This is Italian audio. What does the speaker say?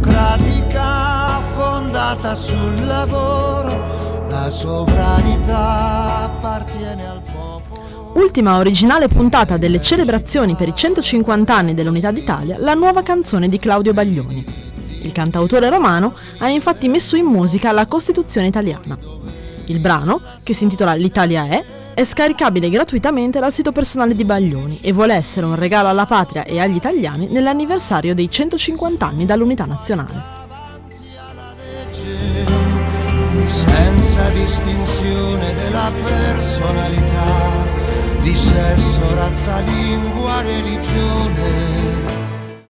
democratica fondata sul lavoro, la sovranità appartiene al popolo. Ultima originale puntata delle celebrazioni per i 150 anni dell'Unità d'Italia, la nuova canzone di Claudio Baglioni. Il cantautore romano ha infatti messo in musica la Costituzione italiana. Il brano, che si intitola L'Italia è, è scaricabile gratuitamente dal sito personale di Baglioni e vuole essere un regalo alla patria e agli italiani nell'anniversario dei 150 anni dall'unità nazionale. senza distinzione della personalità, di sesso, razza, lingua, religione